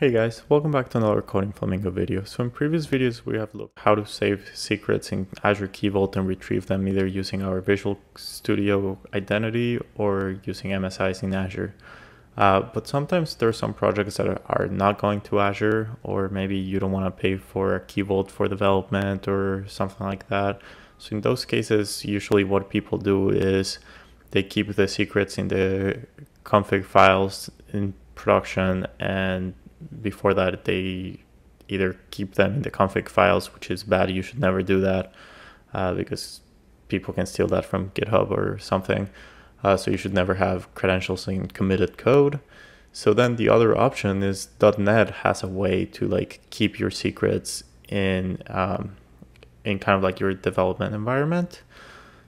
Hey guys, welcome back to another Coding Flamingo video. So in previous videos we have looked how to save secrets in Azure Key Vault and retrieve them either using our Visual Studio identity or using MSIs in Azure. Uh, but sometimes there are some projects that are not going to Azure or maybe you don't want to pay for a Key Vault for development or something like that. So in those cases, usually what people do is they keep the secrets in the config files in production and before that they either keep them in the config files, which is bad. You should never do that uh, because people can steal that from GitHub or something. Uh, so you should never have credentials in committed code. So then the other option is .NET has a way to like keep your secrets in um, in kind of like your development environment.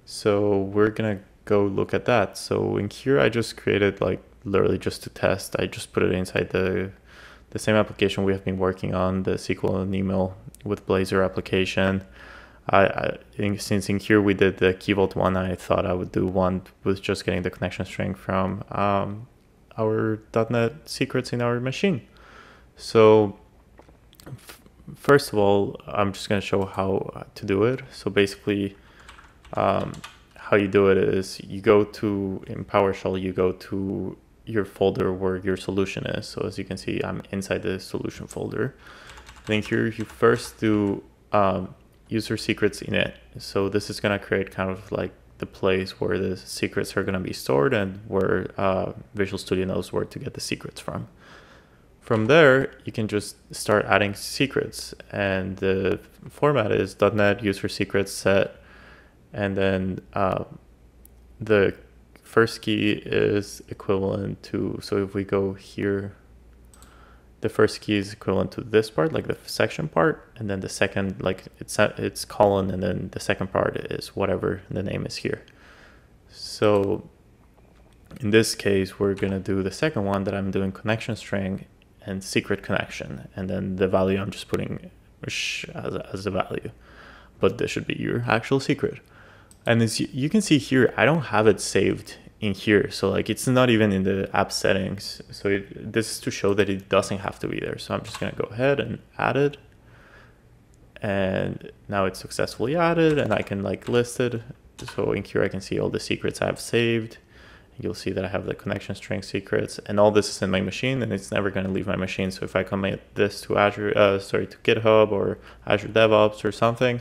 So we're gonna go look at that. So in here, I just created like literally just to test. I just put it inside the the same application we have been working on, the SQL and email with Blazor application. I, I think since in here we did the Key Vault one, I thought I would do one with just getting the connection string from um, our .NET secrets in our machine. So first of all, I'm just going to show how to do it. So basically, um, how you do it is you go to in PowerShell, you go to your folder where your solution is. So as you can see, I'm inside the solution folder. Then here you first do um, user secrets init. So this is going to create kind of like the place where the secrets are going to be stored and where uh, Visual Studio knows where to get the secrets from. From there, you can just start adding secrets and the format is .NET user secrets set and then uh, the first key is equivalent to, so if we go here, the first key is equivalent to this part, like the section part, and then the second, like it's it's colon, and then the second part is whatever the name is here. So in this case, we're gonna do the second one that I'm doing connection string and secret connection, and then the value I'm just putting as, as a value, but this should be your actual secret. And as you can see here, I don't have it saved in here. So like it's not even in the app settings. So it, this is to show that it doesn't have to be there. So I'm just gonna go ahead and add it. And now it's successfully added and I can like list it. So in here I can see all the secrets I've saved. You'll see that I have the connection string secrets and all this is in my machine and it's never going to leave my machine. So if I commit this to Azure, uh, sorry, to GitHub or Azure DevOps or something,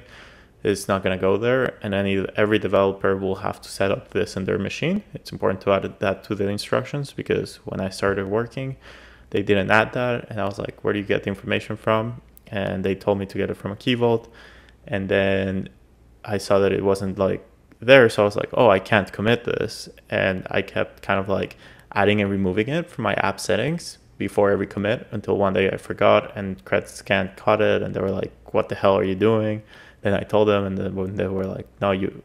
is not going to go there and any every developer will have to set up this in their machine. It's important to add that to the instructions because when i started working they didn't add that and i was like where do you get the information from? And they told me to get it from a key vault and then i saw that it wasn't like there so i was like oh i can't commit this and i kept kind of like adding and removing it from my app settings before every commit until one day i forgot and CredScan caught it and they were like what the hell are you doing then I told them, and then when they were like, "No, you,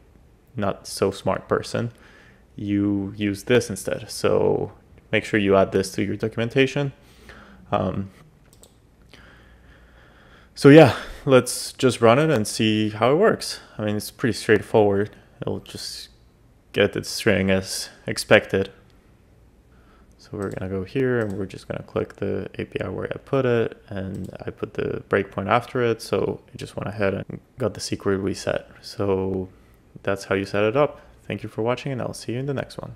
not so smart person, you use this instead." So make sure you add this to your documentation. Um, so yeah, let's just run it and see how it works. I mean, it's pretty straightforward. It'll just get the string as expected. So we're gonna go here and we're just gonna click the API where I put it and I put the breakpoint after it. So I just went ahead and got the secret reset. So that's how you set it up. Thank you for watching and I'll see you in the next one.